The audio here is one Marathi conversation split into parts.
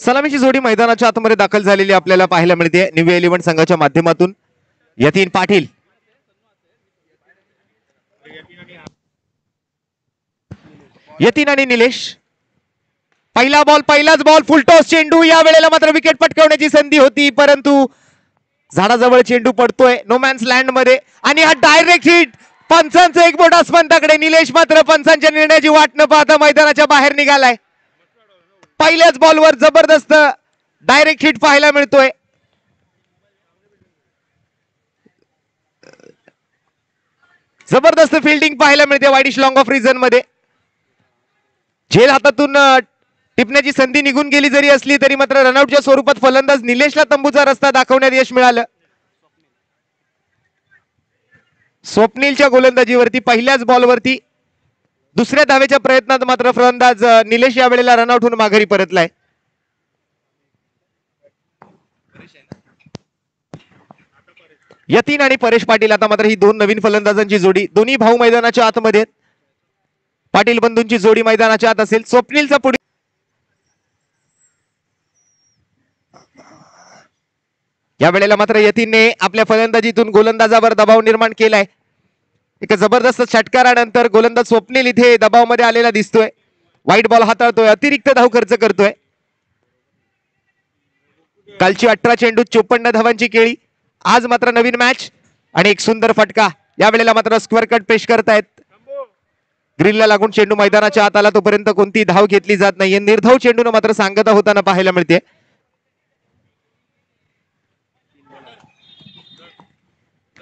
सलामीची जोडी मैदानाच्या आतमध्ये दाखल झालेली आपल्याला पाहायला मिळते. निव्या इलेव्हन संघाच्या माध्यमातून यतीन पाटील. यतीन आणि निलेश. पहिला बॉल पहिलाच बॉल फुलटॉस चेंडू. या वेळेला मात्र विकेट पटकवण्याची संधी होती परंतु झाडाजवळ चेंडू पडतोय. नोमॅन्स लँडमध्ये. आणि हा डायरेक्ट हिट पंचांचं एक मोठा स्पंदाकडे निलेश मात्र पंचांच्या निर्णयाची वाट न पाहता मैदानाच्या बाहेर निघालाय. पहिल्याच बॉलवर जबरदस्त डायरेक्ट हिट पाहायला मिळतोय. जबरदस्त फिल्डिंग पाहायला मिळते वाईडिश लॉंग ऑफ रिझनमध्ये. झेल हातातून टिपण्याची संधी निघून गेली जरी असली तरी मात्र रनआउटच्या स्वरूपात फलंदाज निलेशला तंबूचा रस्ता दाखवण्यात यश मिळालं. स्वप्नीलच्या गोलंदाजीवरती पहिल्याच बॉलवरती. दुसऱ्या धावेच्या प्रयत्नात मात्र फलंदाज निलेश या वेळेला रनआउट होऊन माघारी परतलाय. यतीन आणि परेश पाटील आता मात्र ही दोन नवीन फलंदाजांची जोडी. दोन्ही भाऊ मैदानाच्या आतमध्ये आहेत. पाटील बंधूंची जोडी मैदानाच्या आत असेल. स्वप्नीलचा पुढे या वेळेला मात्र यतीनने आपल्या फलंदाजीतून गोलंदाजावर दबाव निर्माण केलाय. एक जबरदस्त षटकारानंतर गोलंदाज स्वप्नील इथे दबावमध्ये आलेला दिसतोय. वाईट बॉल हाताळतोय अतिरिक्त धाव खर्च करतोय. कालची अठरा चेंडू चोपन्न धावांची केळी. आज मात्र नवीन मॅच आणि एक सुंदर फटका. या वेळेला मात्र स्क्वेअर कट पेश करतायत. ग्रिलला लागून चेंडू मैदानाच्या आत आला तोपर्यंत कोणती धाव घेतली जात नाहीये. निर्धाव चेंडून मात्र सांगता होताना पाहायला मिळते.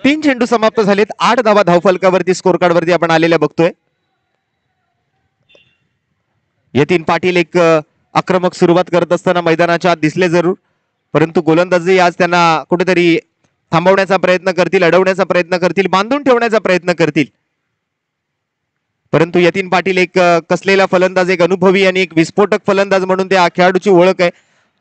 तीन चेंडू समाप्त झालेत. आठ धावा धावफलकावरती स्कोर कार्ड वरती आपण आलेल्या बघतोय. यतीन पाटील एक आक्रमक सुरुवात करत असताना मैदानाच्या आत दिसले जरूर. परंतु गोलंदाजी आज त्यांना कुठेतरी थांबवण्याचा प्रयत्न करतील अडवण्याचा प्रयत्न करतील बांधून ठेवण्याचा प्रयत्न करतील. परंतु यतीन पाटील एक कसलेला फलंदाज एक अनुभवी आणि एक विस्फोटक फलंदाज म्हणून त्या खेळाडूची ओळख आहे.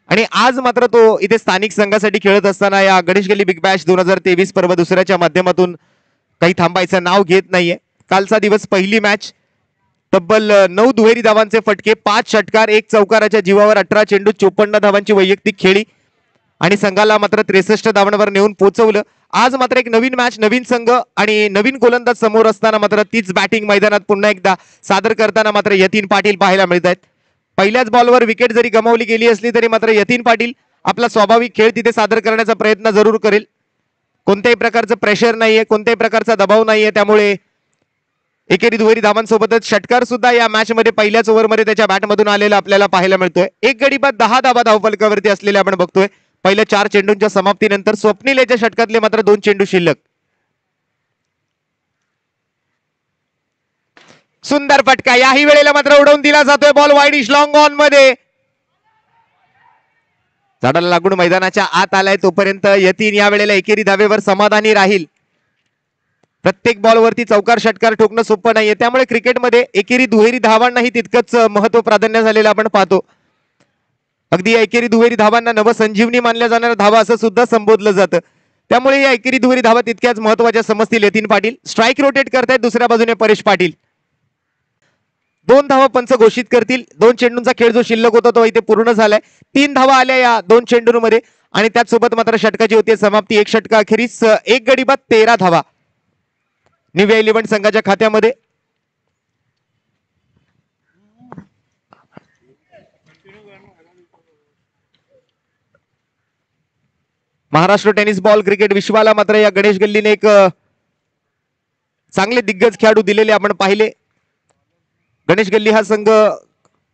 आणि आज मात्र तो इथे स्थानिक संघासाठी खेळत असताना या गणेश गल्ली बिग बॅश दोन हजार तेवीस पर्व दुसऱ्याच्या माध्यमातून काही थांबायचं नाव घेत नाहीये. कालचा दिवस पहिली मॅच तब्बल नऊ दुहेरी धावांचे फटके पाच षटकार एक चौकाराच्या जीवावर अठरा चेंडू चोपन्न धावांची वैयक्तिक खेळी. आणि संघाला मात्र त्रेसष्ट धावांवर नेऊन पोहोचवलं आज मात्र एक नवीन मॅच नवीन संघ आणि नवीन गोलंदाज समोर असताना मात्र तीच बॅटिंग मैदानात पुन्हा एकदा सादर करताना मात्र यतीन पाटील पाहायला मिळत आहेत पहिल्याच बॉलवर विकेट जरी गमावली गेली असली तरी मात्र यतीन पाटील आपला स्वाभाविक खेळ तिथे सादर करण्याचा प्रयत्न जरूर करेल. कोणत्याही प्रकारचं प्रेशर नाहीये कोणत्याही प्रकारचा दबाव नाहीये त्यामुळे एकेरी दुहेरी धावांसोबतच षटकार सुद्धा या मॅच मध्ये पहिल्याच ओव्हरमध्ये त्याच्या बॅटमधून आलेला आपल्याला पाहायला मिळतोय. एक गडी बाद दहा धावा धावफलकावरती असलेले आपण बघतोय. पहिल्या चार चेंडूंच्या समाप्तीनंतर स्वप्नील याच्या षटकातले मात्र दोन चेंडू शिल्लक. सुंदर फटका. याही वेळेला मात्र उडवून दिला जातोय बॉल वाईडिश लॉंग ऑनमध्ये. झाडाला लागून मैदानाच्या आत आलाय तोपर्यंत यतीन या वेळेला एकेरी धावेवर समाधानी राहील. प्रत्येक बॉलवरती चौकार षटकार ठोकणं सोपं नाहीये. त्यामुळे क्रिकेटमध्ये एकेरी दुहेरी धावांनाही तितकंच महत्त्व प्राधान्य झालेलं आपण पाहतो. अगदी या एकेरी दुहेरी धावांना नवसंजीवनी मानल्या जाणाऱ्या धावा असं सुद्धा संबोधलं जातं. त्यामुळे या एकेरी दुहेरी धावा तितक्याच महत्त्वाच्या समजतील यतीन पाटील. स्ट्राईक रोटेट करतायत दुसऱ्या बाजूने परेश पाटील. दोन धावा पंच घोषित करतील. दोन चेंडूंचा खेळ जो शिल्लक होता तो इथे पूर्ण झालाय. तीन धावा आल्या या दोन चेंडूंमध्ये. आणि त्याचसोबत मात्र षटकाची होती समाप्ती एक षटका अखेरीस. एक गडी बाद तेरा धावा. निव्या इलेव्हन संघाच्या खात्यामध्ये. महाराष्ट्र टेनिस बॉल क्रिकेट विश्वाला मात्र या गणेश गल्लीने एक चांगले दिग्गज खेळाडू दिलेले आपण पाहिले. गणेश गल्ली हा संघ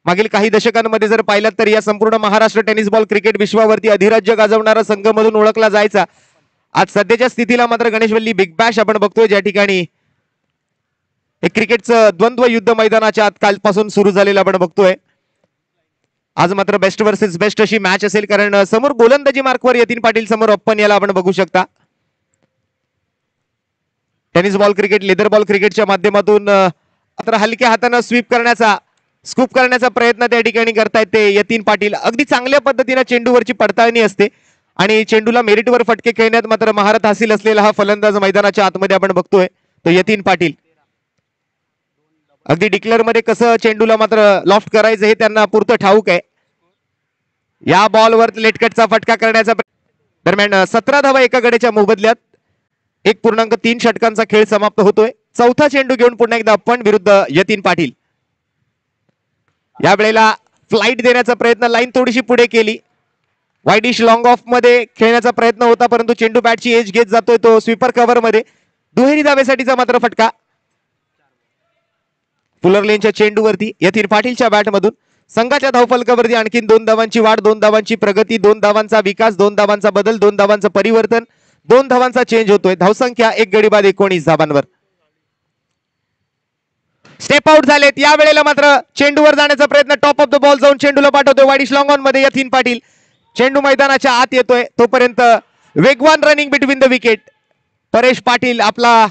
मागील काही दशकांमध्ये जर पाहिलात तर या संपूर्ण महाराष्ट्र टेनिस बॉल क्रिकेट विश्वावरती अधिराज्य गाजवणारा संघ म्हणून ओळखला जायचा. आज सध्याच्या स्थितीला मात्र गणेश गल्ली बिग बॅश आपण बघतोय. ज्या ठिकाणी हे क्रिकेटचं द्वंद्व युद्ध मैदानाच्या आत कालपासून सुरू झालेलं आपण बघतोय. आज मात्र बेस्ट वर्सेस बेस्ट अशी मॅच असेल कारण समोर गोलंदाजी मार्कवर यतीन पाटील समोर अप्पन याला आपण बघू शकता. Tennis ball cricket leather ball क्रिकेटच्या माध्यमातून मात्र हलक्या हातानं स्वीप करण्याचा स्कूप करण्याचा प्रयत्न त्या ठिकाणी करतायत ते यतीन पाटील. अगदी चांगल्या पद्धतीनं चेंडूवरची पडताळणी असते. आणि चेंडूला मेरिटवर फटके खेळण्यात मात्र महारत हासिल असलेला हा फलंदाज मैदानाच्या आतमध्ये आपण बघतोय. तो यतीन पाटील. अगदी डिक्लेअरमध्ये कसं चेंडूला मात्र लॉफ्ट करायचं हे त्यांना पुरतं ठाऊक आहे. या बॉलवर लेटकटचा फटका करण्याचा दरम्यान सतरा धावा एका गड्याच्या मोबदल्यात. एक पूर्णांक तीन षटकांचा खेळ समाप्त होतोय. चौथा चेंडू घेऊन पुन्हा एकदा पण विरुद्ध यतीन पाटील. या वेळेला फ्लाईट देण्याचा प्रयत्न लाईन थोडीशी पुढे केली. वाईडिश लॉंग ऑफमध्ये खेळण्याचा प्रयत्न होता परंतु चेंडू बॅटची एज घेत जातोय तो स्वीपर कव्हरमध्ये. दुहेरी दावेसाठीचा मात्र फटका. फुलर लेनच्या चेंडूवरती यतीन पाटीलच्या बॅटमधून संघाच्या धावफलकावरती आणखी दोन धावांची वाढ दोन धावांची प्रगती दोन धावांचा विकास दोन धावांचा बदल दोन धावांचं परिवर्तन दोन धावांचा चेंज होतोय. धावसंख्या एक गडी बाद एकोणीस धावांवर. स्टेप आउट झालेत. या वेळेला मात्र चेंडूवर जाण्याचा प्रयत्न. टॉप ऑफ द बॉल जाऊन चेंडूला पाठवतोय. वाडीश लॉंग ऑनमध्ये यतीन पाटील. चेंडू मैदानाच्या आत येतोय. तोपर्यंत वेगवान running between the wicket Paresh Patil आपला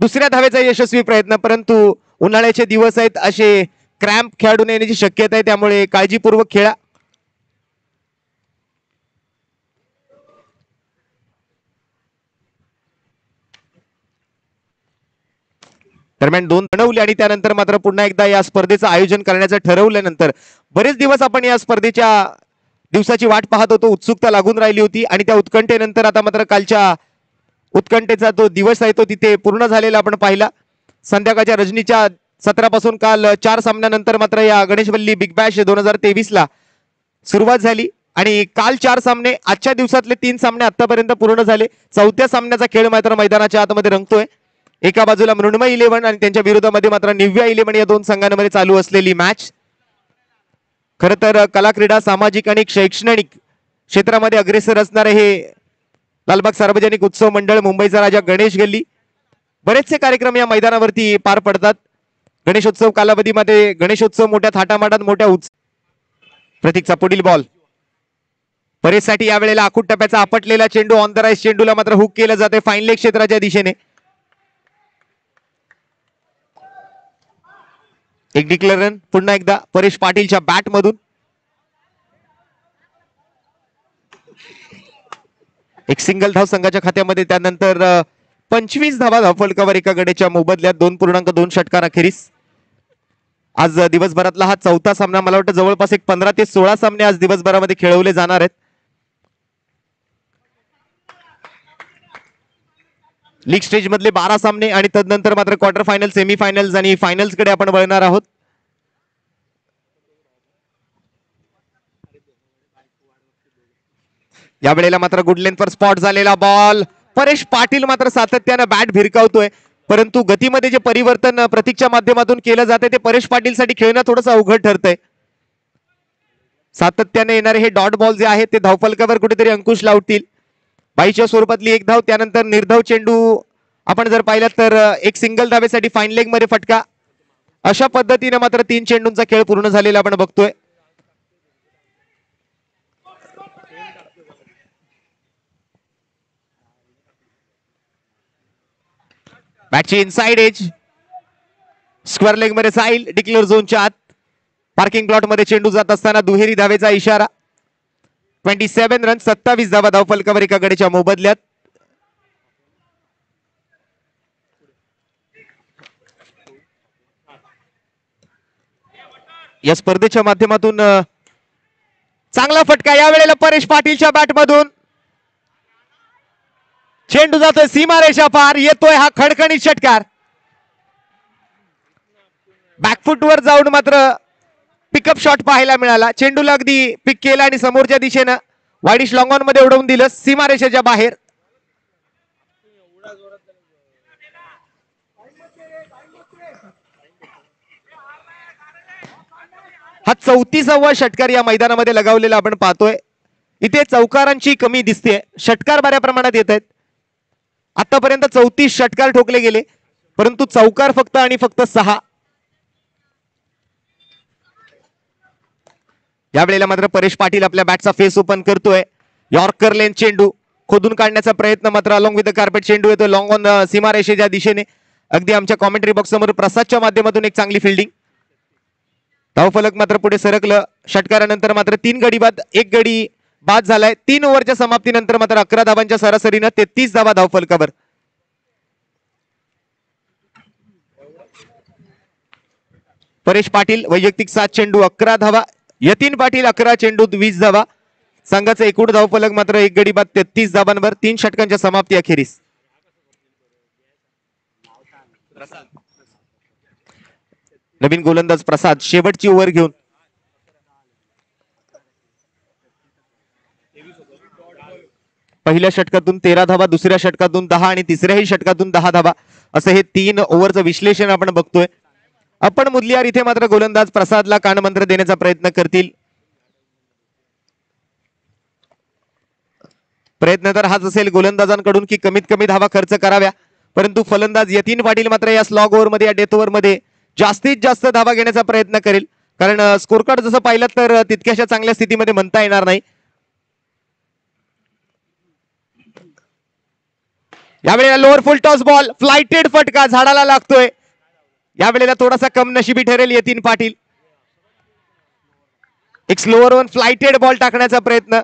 दुसऱ्या धावेचा यशस्वी प्रयत्न. परंतु उन्हाळ्याचे दिवस आहेत. असे क्रॅम्प खेळाडून येण्याची शक्यता आहे. त्यामुळे काळजीपूर्वक खेळा. दरम्यान दोन बनवले आणि त्यानंतर मात्र पुन्हा एकदा या स्पर्धेचं आयोजन करण्याचं ठरवल्यानंतर बरेच दिवस आपण या स्पर्धेच्या दिवसाची वाट पाहत होतो उत्सुकता लागून राहिली होती आणि त्या उत्कंठेनंतर आता मात्र कालच्या उत्कंठेचा जो दिवस आहे तो तिथे पूर्ण झालेला आपण पाहिला. संध्याकाळच्या रजनीच्या सत्रापासून काल चार सामन्यानंतर मात्र या गणेशवल्ली बिग बॅश दोन हजार तेवीसला सुरुवात झाली आणि काल चार सामने आजच्या दिवसातले तीन सामने आतापर्यंत पूर्ण झाले. चौथ्या सामन्याचा खेळ मात्र मैदानाच्या आतमध्ये रंगतोय. एका बाजूला मृण्मय इलेव्हन आणि त्यांच्या विरोधामध्ये मात्र निव्या इलेव्हन या दोन संघांमध्ये चालू असलेली मॅच खर तर कला क्रीडा सामाजिक आणि शैक्षणिक क्षेत्रामध्ये अग्रेसर असणारे हे लालबाग सार्वजनिक उत्सव मंडळ मुंबईचा राजा गणेश गल्ली. बरेचसे कार्यक्रम या मैदानावरती पार पडतात. गणेशोत्सव कालावधीमध्ये गणेशोत्सव मोठ्या थाटामाटात मोठ्या उत्सव प्रतीकचा पुढील बॉल बरेचसाठी यावेळेला आखूट टप्प्याचा आपटलेला चेंडू ऑन द राईस चेंडूला मात्र हुक केलं जाते फाईन लेग क्षेत्राच्या दिशेने. एक डिक्लेअर रन. पुन्हा एकदा परेश पाटीलच्या बॅट मधून. एक सिंगल धाव संघाच्या खात्यामध्ये त्यानंतर पंचवीस धावा धावफलकावर एका गडेच्या मोबदल्यात दोन पूर्णांक दोन षटकार अखेरीस. आज दिवसभरातला हा चौथा सामना मला वाटतं जवळपास एक पंधरा ते सोळा सामने आज दिवसभरामध्ये खेळवले जाणार आहेत. लीग स्टेज मधले बारा सामने आणि तदनंतर मात्र क्वार्टर फायनल सेमी फायनल्स आणि फायनल्सकडे आपण वळणार आहोत. या वेळेला मात्र गुड लेंथवर स्पॉट झालेला बॉल परेश पाटील मात्र सातत्यानं बॅट भिरकावतोय. परंतु गतीमध्ये जे परिवर्तन प्रतीकच्या माध्यमातून केलं जाते ते परेश पाटीलसाठी खेळणं थोडंसं अवघड ठरतंय. सातत्याने येणारे हे डॉट बॉल जे आहेत ते धावफलकावर कुठेतरी अंकुश लावतील. बाईच्या स्वरूपातली एक धाव त्यानंतर निर्धाव चेंडू. आपण जर पाहिलं तर एक सिंगल धावेसाठी फाईन लेगमध्ये फटका. अशा पद्धतीने मात्र तीन चेंडूंचा खेळ पूर्ण झालेला आपण बघतोय. मॅचची इनसाइड एज स्क्वेअर लेगमध्ये साईल डिक्लेअर झोनच्या आत. पार्किंग प्लॉटमध्ये चेंडू जात असताना दुहेरी धावेचा इशारा. ट्वेंटी सेव्हन रन सत्तावीस धावा धावफलकावर एका गडीच्या मोबदल्यात. या स्पर्धेच्या माध्यमातून चांगला फटका या वेळेला परेश पाटीलच्या बॅटमधून. चेंडू जातोय सीमारेषा पार येतोय हा खडखणीत षटकार. बॅकफुट वर जाऊन मात्र पिकअप शॉट पाहायला मिळाला. चेंडूला अगदी पिक केला आणि समोरच्या दिशेनं वाईडिश लॉंगॉनमध्ये उडवून दिलं. सीमारेषेच्या बाहेर. हा चौतीसावा षटकार या मैदानामध्ये लगावलेला आपण पाहतोय. इथे चौकारांची कमी दिसते षटकार बऱ्या प्रमाणात येत आहेत. आतापर्यंत चौतीस षटकार ठोकले गेले. परंतु चौकार फक्त आणि फक्त सहा. यावेळेला मात्र परेश पाटील आपल्या बॅटचा फेस ओपन करतोय. यॉर्कर लेन चेंडू. खोदून काढण्याचा प्रयत्न मात्र अलॉंग विथ द कार्पेट चेंडू येतो लॉंग ऑन सीमारेषेच्या दिशेने. अगदी आमच्या कॉमेंटरी बॉक्स समोर प्रसादच्या माध्यमातून एक चांगली फिल्डिंग धावफलक मात्र पुढे सरकलं. षटकारानंतर मात्र तीन गडी बाद एक गडी बाद झालाय. तीन ओव्हरच्या समाप्तीनंतर मात्र अकरा धावांच्या सरासरीनं तेहतीस धावा धावफलकावर परेश पाटील वैयक्तिक सात चेंडू अकरा धावा यतीन पाटील अकरा चेंडूत वीस धावा. संघाचा एकूण धावफलक मात्र एक गडी बाद तेहतीस धावांवर तीन षटकांच्या समाप्ती अखेरीस. नवीन गोलंदाज प्रसाद शेवटची ओव्हर घेऊन. पहिल्या षटकातून तेरा धावा दुसऱ्या षटकातून दहा आणि तिसऱ्याही षटकातून दहा धावा. असं हे तीन ओव्हरचं विश्लेषण आपण बघतोय. आपण मुदलियार इथे मात्र गोलंदाज प्रसादला कानमंत्र देण्याचा प्रयत्न करतील. प्रयत्न तर हाच असेल गोलंदाजांकडून की कमीत कमी धावा खर्च कराव्या. परंतु फलंदाज यतीन पाटील मात्र या स्लॉग ओव्हरमध्ये या डेथ ओव्हरमध्ये जास्तीत जास्त धावा घेण्याचा प्रयत्न करेल. कारण स्कोर कार्ड जसं पाहिलं तर तितक्याशा चांगल्या स्थितीमध्ये म्हणता येणार नाही. यावेळेला lower full toss ball flighted फटका झाडाला लागतोय. यावेळेला थोडासा कम नशिबी ठरेल यतीन पाटील. एक स्लोअर वन फ्लायटेड बॉल टाकण्याचा प्रयत्न.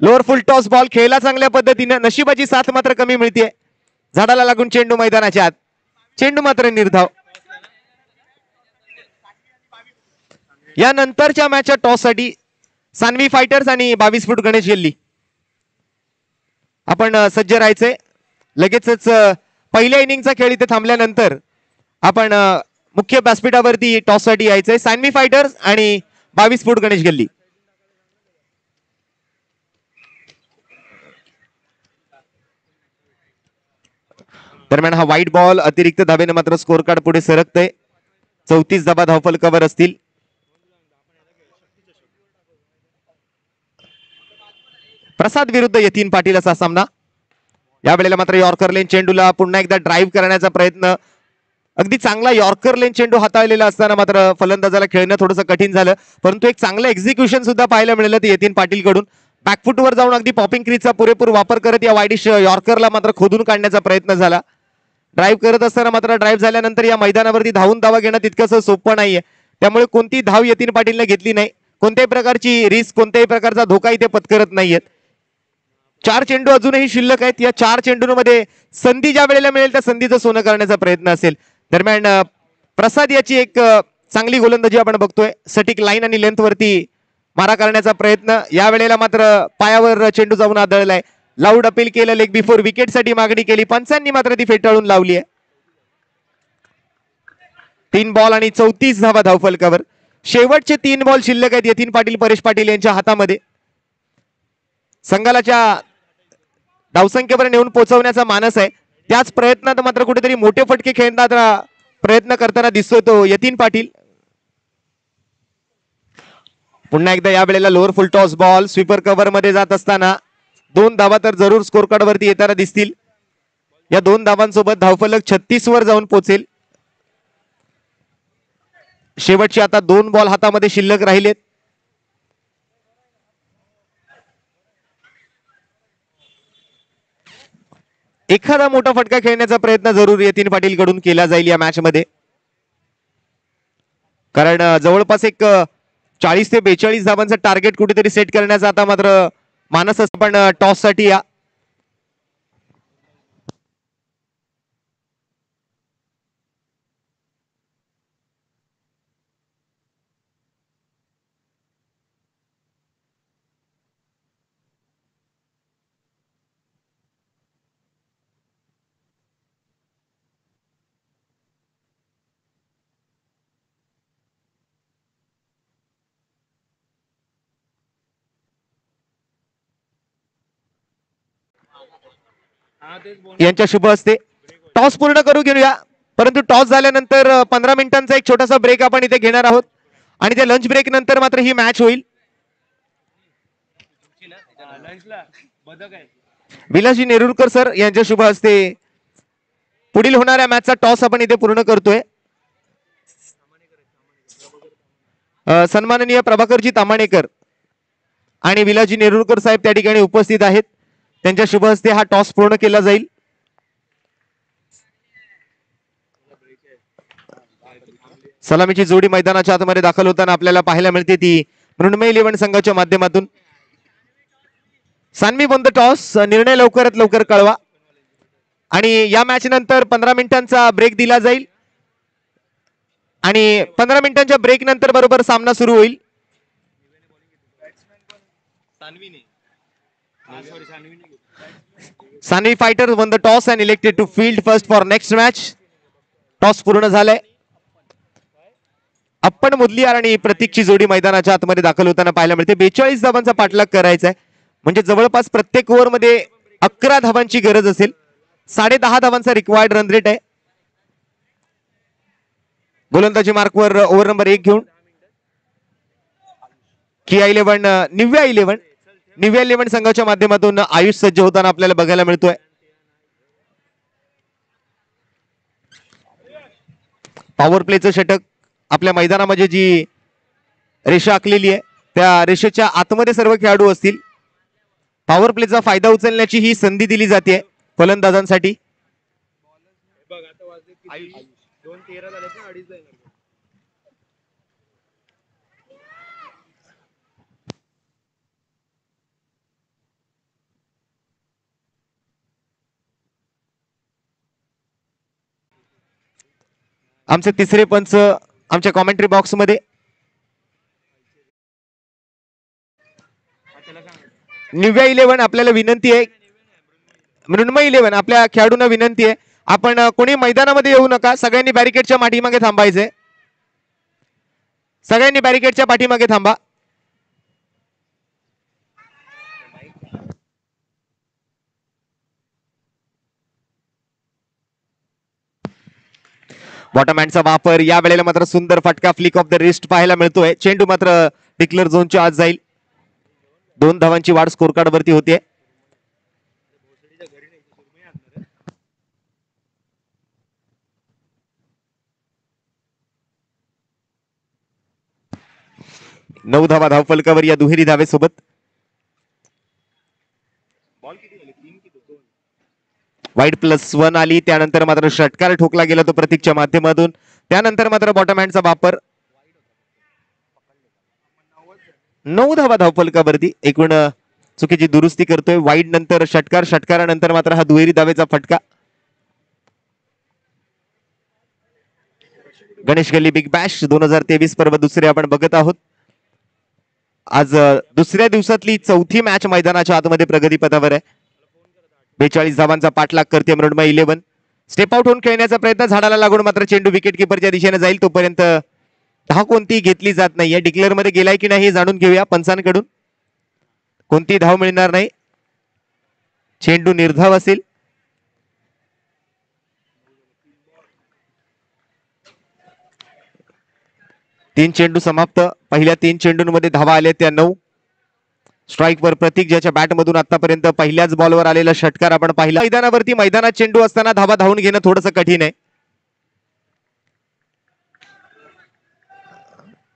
लोअर फुल टॉस बॉल खेळला चांगल्या पद्धतीनं. नशिबाची साथ मात्र कमी मिळते झाडाला लागून चेंडू मैदानाच्या आत. चेंडू मात्र निर्धाव. या नंतरच्या मॅचच्या टॉससाठी सानवी फायटर्स आणि बावीस फूट गणेश गेल्ली. आपण सज्ज राहायचंय. लगेचच पहिल्या इनिंगचा खेळ इथे थांबल्यानंतर आपण मुख्य व्यासपीठावरती टॉससाठी यायचंय. सानवी फायटर्स आणि बावीस फूट गणेश गल्ली. दरम्यान हा व्हाईट बॉल अतिरिक्त धावेने मात्र स्कोर कार्ड पुढे सरकतय. चौतीस धाबा कव्हर असतील. प्रसाद विरुद्ध यतीन पाटील असा सामना. यावेळेला मात्र यॉर्कर लेन चेंडूला पुन्हा एकदा ड्राईव्ह करण्याचा प्रयत्न अगदी चांगला यॉर्कर लेन चेंडू हाताळलेला असताना मात्र फलंदाजाला खेळणं थोडंसं कठीण झालं. परंतु एक चांगलं एक्झिक्युशन सुद्धा पाहायला मिळालं ते येतीन पाटीलकडून. बॅकफुटवर जाऊन अगदी पॉपिंग क्रीजचा पुरेपूर वापर करत या वायडिश यॉर्करला मात्र खोदून काढण्याचा प्रयत्न झाला. ड्राईव्ह करत असताना मात्र ड्राईव्ह झाल्यानंतर या मैदानावरती धावून धावा घेणं तितकंसं सोपं नाहीये. त्यामुळे कोणती धाव यतीन पाटीलने घेतली नाही. कोणत्याही प्रकारची रिस्क कोणत्याही प्रकारचा धोका इथे पत्करत नाहीयेत. चार चेंडू अजूनही शिल्लक आहेत. या चार चेंडूंमध्ये संधी ज्या वेळेला मिळेल त्या संधीचं सोनं करण्याचा प्रयत्न असेल. दरम्यान प्रसाद याची एक चांगली गोलंदाजी आपण बघतोय. सटीक लाईन आणि लेंथ वरती मारा करण्याचा प्रयत्न. या वेळेला मात्र पायावर चेंडू जाऊन आदळलाय. लाऊड अपील केलं लेग बिफोर विकेटसाठी मागणी केली. पंचांनी मात्र ती फेटाळून लावली आहे. तीन बॉल आणि चौतीस धावा धावफलकावर शेवटचे तीन बॉल शिल्लक आहेत. यतीन पाटील परेश पाटील यांच्या हातामध्ये. संघालाच्या धावसंख्येवर नेऊन पोहोचवण्याचा मानस आहे. त्याच प्रयत्नात मात्र कुठेतरी मोठे फटके खेळण्याचा प्रयत्न करताना दिसतोय तो यतीन पाटील. पुन्हा एकदा या वेळेला lower full toss ball sweeper कव्हरमध्ये जात असताना दोन धावा तर जरूर स्कोर कार्ड वरती येताना दिसतील. या दोन धावांसोबत धावफलक छत्तीस वर जाऊन पोहोचेल शेवटची आता दोन बॉल हातामध्ये शिल्लक राहिलेत. एखादा मोठा फटका खेळण्याचा प्रयत्न जरूर यतीन पाटील कडून केला जाईल या मॅच मध्ये कारण जवळपास एक चाळीस ते बेचाळीस धावांचं टार्गेट कुठेतरी सेट करण्याचा आता मात्र मानस पण टॉससाठी या. यांच्या शुभ हस्ते टॉस पूर्ण करू घेऊया. परंतु टॉस झाल्यानंतर पंधरा मिनिटांचा एक छोटासा ब्रेक आपण इथे घेणार आहोत. आणि त्या लंच ब्रेक नंतर मात्र ही मॅच होईल. विलासजी नेरुरकर सर यांच्या शुभ हस्ते पुढील होणाऱ्या मॅचचा टॉस आपण इथे पूर्ण करतोय. सन्माननीय प्रभाकरजी तामाणेकर आणि विलासजी नेरुरकर साहेब त्या ठिकाणी उपस्थित आहेत. त्यांच्या शुभ हस्ते हा टॉस पूर्ण केला जाईल. सलामीची जोडी मैदानाच्या आतमध्ये दाखल होताना आपल्याला पाहायला मिळते ती मृण्मय इलेव्हन संघाच्या माध्यमातून. सानवी बंद द टॉस निर्णय लवकरात लवकर कळवा. आणि या मॅच नंतर पंधरा मिनिटांचा ब्रेक दिला जाईल. आणि पंधरा मिनिटांच्या ब्रेक नंतर बरोबर सामना सुरू होईल. Sanvi fighter won the toss and elected to field first for next match toss पूर्ण झालाय. अप्पन मुदलियार आणि प्रतीकची जोडी मैदानाच्या आतमध्ये दाखल होताना पाहायला मिळते. बेचाळीस धावांचा पाठलाग करायचा आहे म्हणजे जवळपास प्रत्येक ओव्हरमध्ये अकरा धावांची गरज असेल. साडे दहा धावांचा रिक्वायर्ड रन रेट आहे. गोलंदाजी मार्कवर ओव्हर नंबर एक घेऊन. KIA eleven Nivya eleven. Nivya eleven संघाच्या माध्यमातून आयुष सज्ज होताना आपल्याला बघायला मिळतोय. पॉवर प्लेचं षटक आपल्या मैदानामध्ये जी रेषा आखलेली आहे त्या रेषेच्या आतमध्ये सर्व खेळाडू असतील. पॉवर प्लेचा फायदा उचलण्याची ही संधी दिली जाते फलंदाजांसाठी. आमचे तिसरे पंच आमच्या कॉमेंट्री बॉक्समध्ये. निव्या इलेव्हन आपल्याला विनंती आहे. मृण्मय इलेव्हन आपल्या खेळाडूंना विनंती आहे. आपण कोणी मैदानामध्ये येऊ नका. सगळ्यांनी बॅरिकेडच्या पाठीमागे थांबायचे सगळ्यांनी बॅरिकेडच्या पाठीमागे थांबा. बॉटमॅनचा वापर. या वेळेला मात्र सुंदर फटका फ्लिक ऑफ द रिस्ट पाहायला मिळतोय. चेंडू मात्र डिक्लेअर झोनच्या आज जाईल. दोन धावांची वाढ स्कोर कार्ड वरती होते नऊ धावा धावफलकावर या दुहेरी धावेसोबत. वाईट प्लस वन आली त्यानंतर मात्र षटकार ठोकला गेला तो प्रतीकच्या माध्यमातून. त्यानंतर मात्र बॉटम हँडचा वापर. नऊ धावा धावफलकावरती एकूण चुकीची दुरुस्ती करतोय. वाईट नंतर षटकार षटकारानंतर मात्र हा दुहेरी धावेचा फटका. गणेश गल्ली बिग बॅश दोन हजार तेवीस पर्व दुसरे आपण बघत आहोत. आज दुसऱ्या दिवसातली चौथी मॅच मैदानाच्या आतमध्ये प्रगतीपथावर आहे. बेचाळीस धावांचा पाठलाग करते मृणमय इलेव्हन स्टेप आउट होऊन खेळण्याचा प्रयत्न झाडाला लागून मात्र चेंडू विकेट किपरच्या दिशेने जाईल. तोपर्यंत धाव कोणती घेतली जात नाहीये डिक्लेअरमध्ये गेलाय की नाही हे जाणून घेऊया पंचांकडून. कोणती धाव मिळणार नाही. चेंडू निर्धाव असेल. तीन चेंडू समाप्त. पहिल्या तीन चेंडूंमध्ये धावा आल्या त्या नऊ. स्ट्राईक वर प्रतीक ज्याच्या बॅट मधून आतापर्यंत पहिल्याच बॉलवर आलेला षटकार आपण पाहिला. मैदानावरती मैदानात चेंडू असताना धावा धावून घेणं थोडंसं कठीण आहे.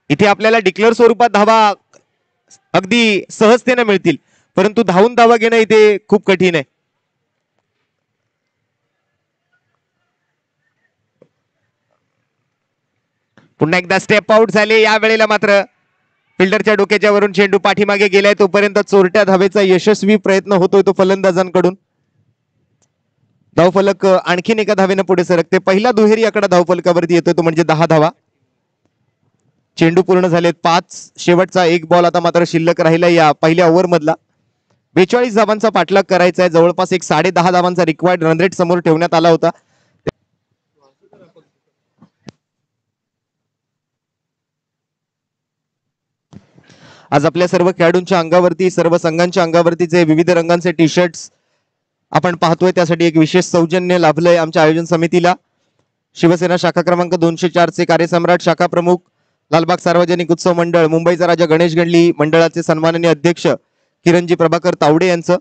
इथे आपल्याला डिक्लेअर स्वरूपात धावा अगदी सहजतेने मिळतील परंतु धावून धावा घेणं इथे खूप कठीण आहे. पुन्हा एकदा स्टेप आउट झाले या वेळेला मात्र फिल्डरच्या डोक्याच्या वरून चेंडू पाठीमागे गेलाय तोपर्यंत चोरट्या धावेचा यशस्वी प्रयत्न होतोय तो फलंदाजांकडून. धावफलक आणखीन एका धावेनं पुढे सरकते. पहिला दुहेरी आकडा धावफलकावरती येतोय तो म्हणजे दहा धावा. चेंडू पूर्ण झालेत पाच. शेवटचा एक बॉल आता मात्र शिल्लक राहिला या पहिल्या ओव्हर मधला बेचाळीस धावांचा पाठलाग करायचा आहे जवळपास एक साडे दहा धावांचा रिक्वायर्ड रन रेट समोर ठेवण्यात आला होता. आज आपल्या सर्व खेळाडूंच्या अंगावरती सर्व संघांच्या अंगावरती जे विविध रंगांचे टी शर्ट्स आपण पाहतोय त्यासाठी एक विशेष सौजन्य लाभलंय आमच्या आयोजन समितीला. शिवसेना शाखा क्रमांक दोनशे चारचे कार्यसम्राट शाखा प्रमुख लालबाग सार्वजनिक उत्सव मंडळ मुंबईचा राजा गणेश गणली मंडळाचे सन्माननीय अध्यक्ष किरणजी प्रभाकर तावडे यांचं.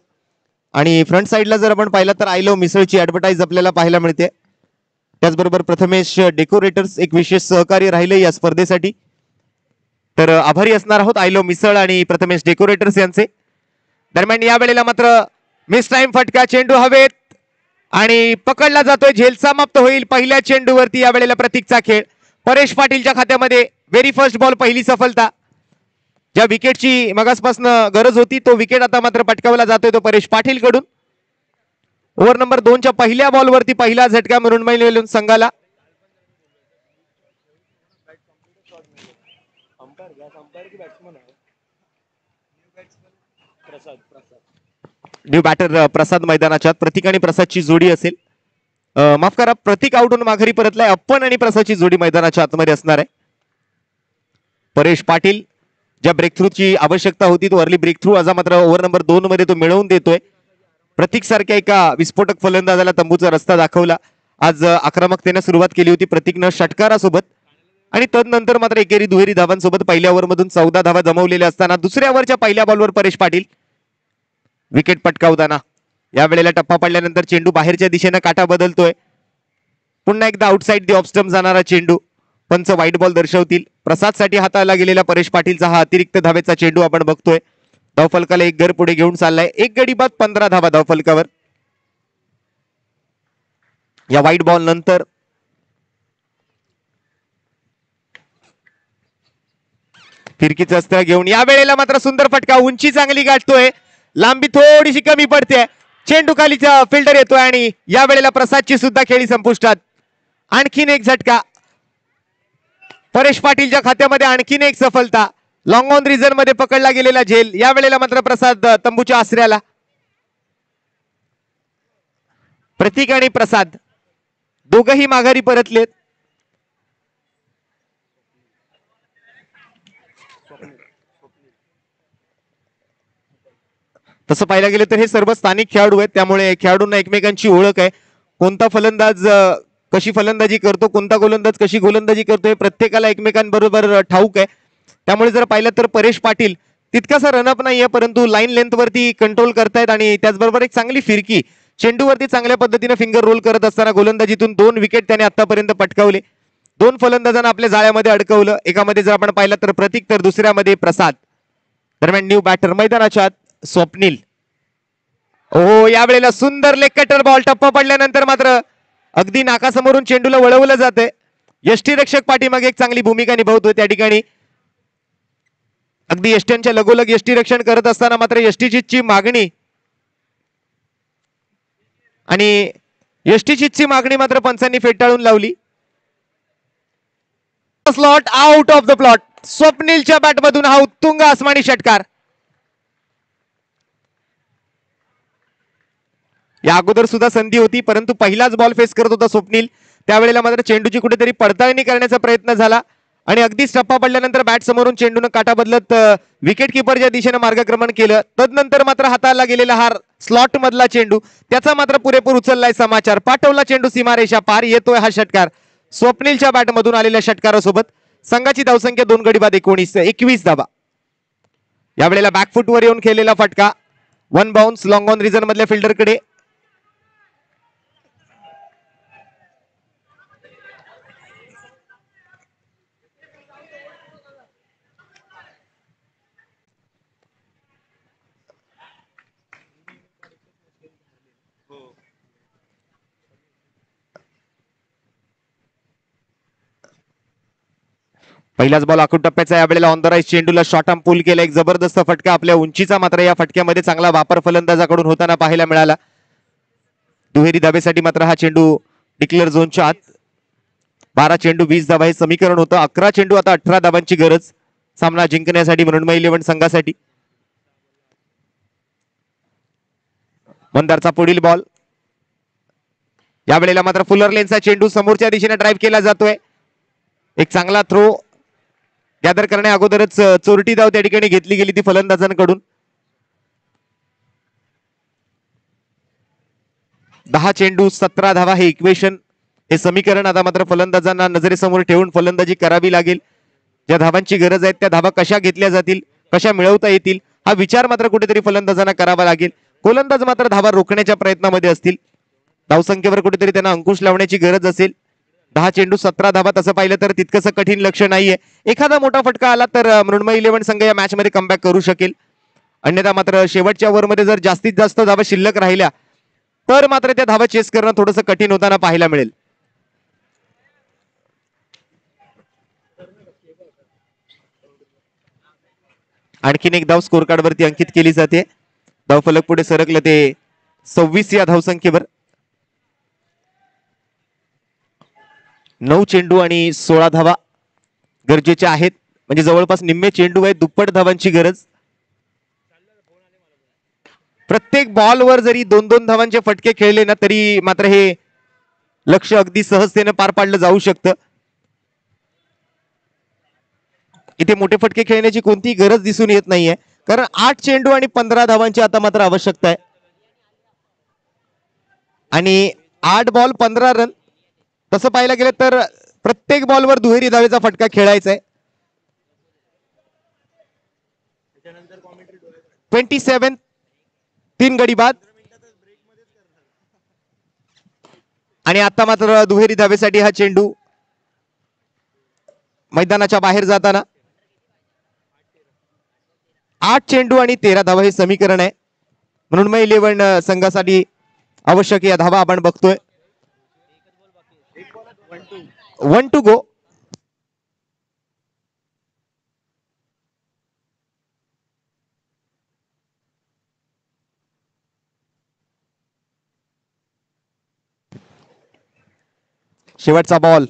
आणि फ्रंट साईडला जर आपण पाहिलं तर आयलो मिसळची ऍडव्हर्टाईज आपल्याला पाहायला मिळते. त्याचबरोबर प्रथमेश डेकोरेटर्स एक विशेष सहकार्य राहिलं या स्पर्धेसाठी. तर आभारी असणार आहोत. आयलो मिसळ आणि प्रथमेश डेकोरेटर्स यांचे. दरम्यान या वेळेला मात्र मिस टाइम फटका चेंडू हवेत आणि पकडला जातोय. झेल समाप्त होईल पहिल्या चेंडूवरती या वेळेला प्रतीकचा खेळ. परेश पाटीलच्या खात्यामध्ये व्हेरी फर्स्ट बॉल पहिली सफलता. ज्या विकेटची मगासपासून गरज होती तो विकेट आता मात्र पटकावला जातोय तो परेश पाटील कडून ओव्हर नंबर दोनच्या पहिल्या बॉलवरती पहिला झटका म्हणून संघाला अंपायर घ्या अंपायर की बॅट्समन आहे प्रसाद प्रसाद न्यू बॅटर प्रसाद मैदानाच्या प्रतीक आणि प्रसादची जोडी असेल. माफ करा प्रतीक आउटून माघारी परतलाय. अप्पन आणि प्रसादची जोडी मैदानाच्या आतमध्ये असणार आहे. परेश पाटील ज्या ब्रेक ची आवश्यकता होती तो अर्ली ब्रेक थ्रू आज मात्र ओव्हर नंबर दोन मध्ये तो मिळवून देतोय. प्रतीक सारख्या एका विस्फोटक फलंदाजाला तंबूचा रस्ता दाखवला. आज आक्रमकतेनं सुरुवात केली होती प्रतीकनं षटकारासोबत. आणि तदनंतर मात्र एकेरी दुहेरी धावांसोबत पहिल्या ओव्हरमधून चौदा धावा जमवलेल्या असताना दुसऱ्या ओव्हरच्या पहिल्या बॉलवर परेश पाटील विकेट पटकावताना या वेळेला टप्पा पडल्यानंतर चेंडू बाहेरच्या दिशेनं काटा बदलतोय. पुन्हा एकदा आउटसाइड दी ऑफस्टम जाणारा चेंडू. पंच व्हाईट बॉल दर्शवतील. प्रसादसाठी हाताळला गेलेला परेश पाटीलचा हा अतिरिक्त धावेचा चेंडू आपण बघतोय. धावफलकाला एक घर पुढे घेऊन चाललाय. एक गडी बाद पंधरा धावा धावफलकावर. या व्हाईट बॉल नंतर फिरकीचं अस्त्र घेऊन या वेळेला मात्र सुंदर फटका. उंची चांगली गाठतोय. लांबी थोडीशी कमी पडते. चेंडू खालीचा फिल्डर येतोय आणि या वेळेला प्रसादची सुद्धा खेळी संपुष्टात. आणखीन एक झटका. परेश पाटीलच्या खात्यामध्ये आणखीन एक सफलता. लॉंग ऑन रिझनमध्ये पकडला गेलेला झेल. या वेळेला मात्र प्रसाद तंबूच्या आसऱ्याला. प्रतीक आणि प्रसाद दोघही माघारी परतलेत. तसं पाहायला गेलं तर हे सर्व स्थानिक खेळाडू आहेत. त्यामुळे खेळाडूंना एकमेकांची ओळख आहे. कोणता फलंदाज कशी फलंदाजी करतो कोणता गोलंदाज कशी गोलंदाजी करतो हे प्रत्येकाला एकमेकांबरोबर ठाऊक आहे. त्यामुळे जर पाहिलं तर परेश पाटील तितकासा रनअप आहे परंतु लाईन लेंथवरती कंट्रोल करतायत आणि त्याचबरोबर एक चांगली फिरकी चेंडूवरती चांगल्या पद्धतीने फिंगर रोल करत असताना गोलंदाजीतून दोन विकेट त्याने आतापर्यंत पटकावले. दोन फलंदाजांना आपल्या जाळ्यामध्ये अडकवलं. एकामध्ये जर आपण पाहिलं तर प्रतीक तर दुसऱ्यामध्ये प्रसाद. दरम्यान न्यू बॅटर मैदानाच्या आत स्वप्नील. ओ या वेळेला सुंदर लेग कटर बॉल टप्पा पडल्यानंतर मात्र अगदी नाकासमोरून चेंडूला वळवलं जाते. यष्टीरक्षक पाठीमागे एक चांगली भूमिका निभावतोय त्या ठिकाणी. अगदी यष्ट्यांच्या लगोलग यष्टीरक्षण करत असताना मात्र यष्टीचीतची मागणी आणि यष्टीचीतची मागणी मात्र पंचांनी फेटाळून लावली. Slot out of the plot स्वप्नीलच्या बॅटमधून हा उत्तुंग आसमानी षटकार. या अगोदर सुद्धा संधी होती परंतु पहिलाच बॉल फेस करत होता स्वप्नील. त्यावेळेला मात्र चेंडूची कुठेतरी पडताळणी करण्याचा प्रयत्न झाला. आणि अगदीच टप्पा पडल्यानंतर बॅट समोरून चेंडूनं काटा बदलत विकेट किपरच्या दिशेनं मार्गक्रमण केलं तदनंतर मात्र हाताळला गेलेला हार स्लॉट मधला चेंडू त्याचा मात्र पुरेपूर उचललाय समाचार. पाठवला चेंडू सीमारेषा पार येतोय हा षटकार. स्वप्नीलच्या बॅटमधून आलेल्या षटकारासोबत संघाची धावसंख्या दोन गडी बाद एकोणीस एकवीस धाबा यावेळेला बॅकफुटवर येऊन खेळलेला फटका. One bounce long on region मधल्या फिल्डरकडे पहिलाच बॉल आखून टप्प्याचा यावेळेला ऑन द राईस चेंडूला शॉर्ट आर्म पूल केला. एक जबरदस्त फटका आपल्या उंचीचा मात्र या फटक्यामध्ये चांगला वापर फलंदाजाकडून होताना पाहायला मिळाला. दुहेरी धाबेसाठी मात्र हा चेंडू डिक्लेअर झोनच्या आत. बारा चेंडू वीस धाबा हे समीकरण होतं. अकरा चेंडू आता अठरा धाबांची गरज. सामना जिंकण्यासाठी मृण्मय इलेव्हन संघासाठी. मंदारचा पुढील बॉल यावेळेला मात्र फुलर लेनचा चेंडू समोरच्या दिशेने ड्राईव्ह केला जातोय. एक चांगला थ्रो गॅदर करण्या अगोदरच चोरटी धाव त्या ठिकाणी घेतली गेली ती फलंदाजांकडून. दहा चेंडू सतरा धावा हे इक्वेशन हे समीकरण आता मात्र फलंदाजांना नजरेसमोर ठेवून फलंदाजी करावी लागेल. ज्या धावांची गरज आहे त्या धावा कशा घेतल्या जातील कशा मिळवता येतील हा विचार मात्र कुठेतरी फलंदाजांना करावा लागेल. गोलंदाज मात्र धावा रोखण्याच्या प्रयत्नामध्ये असतील. धावसंख्येवर कुठेतरी त्यांना अंकुश लावण्याची गरज असेल. दहा चेंडू सतरा धावा तसं पाहिलं तर तितकंसं कठीण लक्ष नाहीये. एखादा मोठा फटका आला तर मृण्मय इलेव्हन संघ या मॅच मध्ये कमबॅक करू शकेल. अन्यथा मात्र शेवटच्या ओव्हरमध्ये जर जास्तीत जास्त धावा शिल्लक राहिल्या तर मात्र त्या धावा चेस करणं थोडंसं कठीण होताना पाहायला मिळेल. आणखीन एक धाव स्कोर कार्डवरती अंकित केली जाते. धावफलक पुढे सरकलं ते सव्वीस या धावसंख्येवर. नऊ चेंडू आणि सोळा धावा गरजेचे आहेत. म्हणजे जवळपास निम्मे चेंडू आहे दुप्पट धावांची गरज. प्रत्येक बॉलवर जरी दोन दोन धावांचे फटके खेळले ना तरी मात्र हे लक्ष अगदी सहजतेनं पार पाडलं जाऊ शकतं. इथे मोठे फटके खेळण्याची कोणतीही गरज दिसून येत नाहीये. कारण आठ चेंडू आणि पंधरा धावांची आता मात्र आवश्यकता आहे. आणि आठ बॉल पंधरा रन तसं पाहायला गेलं तर प्रत्येक बॉलवर दुहेरी धावेचा फटका खेळायचा आहे. ट्वेंटी सेवन तीन गडी बाद. आणि आता मात्र दुहेरी धावेसाठी हा चेंडू मैदानाच्या बाहेर जाताना. आठ चेंडू आणि तेरा धावा हे समीकरण आहे. म्हणून मग इलेव्हन संघासाठी आवश्यक या धावा आपण बघतोय. वन टू गो शेवटचा बॉल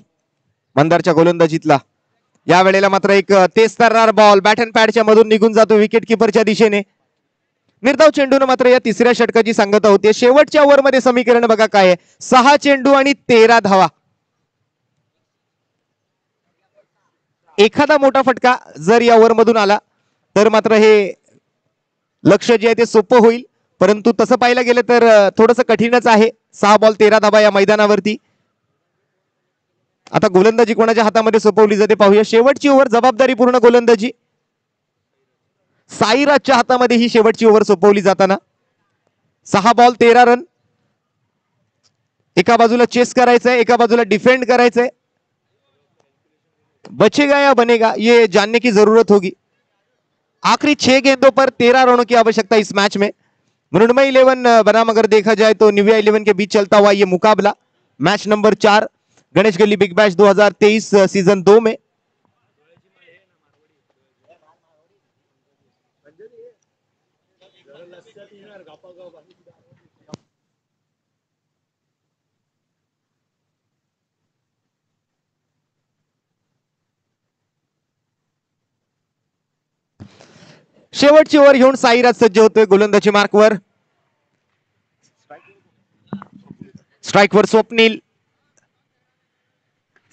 मंदारच्या गोलंदाजीतला. या वेळेला मात्र एक तेज तर्रार बॉल बॅट अँड पॅडच्या मधून निघून जातो विकेट किपरच्या दिशेने. निर्धाव चेंडूनं मात्र या तिसऱ्या षटकाची सांगता होते. शेवटच्या ओव्हरमध्ये समीकरण बघा काय आहे. सहा चेंडू आणि तेरा धावा. एखादा मोठा फटका जर या ओव्हरमधून आला तर मात्र हे लक्ष जे आहे ते सोपं होईल. परंतु तसं पाहायला गेलं तर थोडंसं कठीणच आहे. सहा बॉल तेरा धाबा या मैदानावरती. आता गोलंदाजी कोणाच्या हातामध्ये सोपवली जाते पाहूया. शेवटची ओव्हर जबाबदारीपूर्ण गोलंदाजी. साईराजच्या हातामध्ये ही शेवटची ओव्हर सोपवली जाताना. सहा बॉल तेरा रन. एका बाजूला चेस करायचंय एका बाजूला डिफेंड करायचंय. बचेगा या बनेगा, ये जानने की ज़रूरत होगी। आखिरी छह गेंदों पर तेरह रनों की आवश्यकता इस मैच में। मृणमय इलेवन बनाम अगर देखा जाए तो निविया इलेवन के बीच चलता हुआ ये मुकाबला। मैच नंबर चार, Ganesh Gali big bash 2023 season दो में। शेवटची ओव्हर घेऊन साईराज सज्ज होतोय गोलंदाजी मार्कवर. स्ट्राईकवर स्वप्नील.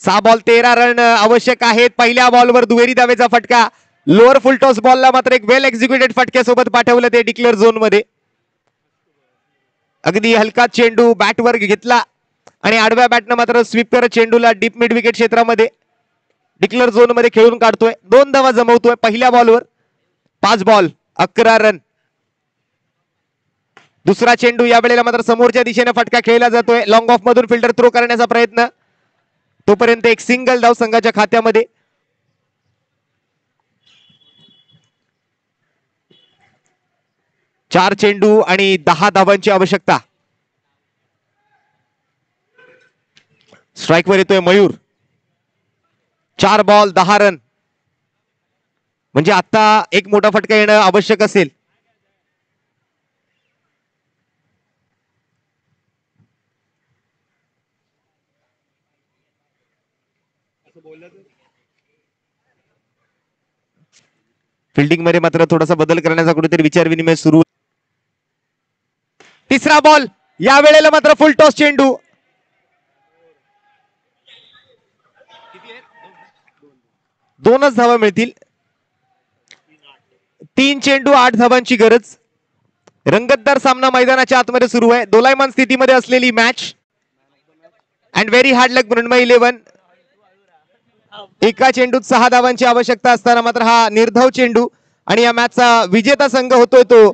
सहा बॉल तेरा रन आवश्यक आहेत. पहिल्या बॉलवर दुहेरी दावेचा फटका. लोअर फुलटॉस बॉलला मात्र एक वेल एक्झिक्युटेड फटक्यासोबत पाठवलं ते डिक्लेअर झोनमध्ये. अगदी हलका चेंडू बॅटवर घेतला. आणि आडव्या बॅटनं मात्र स्वीप करत चेंडूला डीप मिड विकेट क्षेत्रामध्ये डिक्लेअर झोनमध्ये खेळून काढतोय. दोन धावा जमवतोय पहिल्या बॉलवर पाच बॉल अकरा रन. दुसरा चेंडू या वेळेला मात्र समोरच्या दिशेने फटका खेळला जातोय. लॉंग ऑफ मधून फिल्डर थ्रो करण्याचा प्रयत्न. तोपर्यंत एक सिंगल धाव संघाच्या खात्यामध्ये. चार चेंडू आणि दहा धावांची आवश्यकता. स्ट्राईकवर येतोय मयूर. चार बॉल दहा रन. म्हणजे आता एक मोठा फटका येणं आवश्यक असेल. फिल्डिंगमध्ये मात्र थोडासा बदल करण्याचा कुठेतरी विचार विनिमय सुरू. तिसरा बॉल या वेळेला मात्र फुल टॉस चेंडू. दोनच धावा मिळतील. तीन चेंडू आठ धावांची गरज. रंगतदार सामना मैदानाच्या आतमध्ये सुरू आहे. दोलायमान स्थितीमध्ये असलेली match and very hard luck Mrinmay eleven. एका चेंडूत सहा धावांची आवश्यकता असताना मात्र हा निर्धाव चेंडू आणि या मॅचचा विजेता संघ होतोय तो.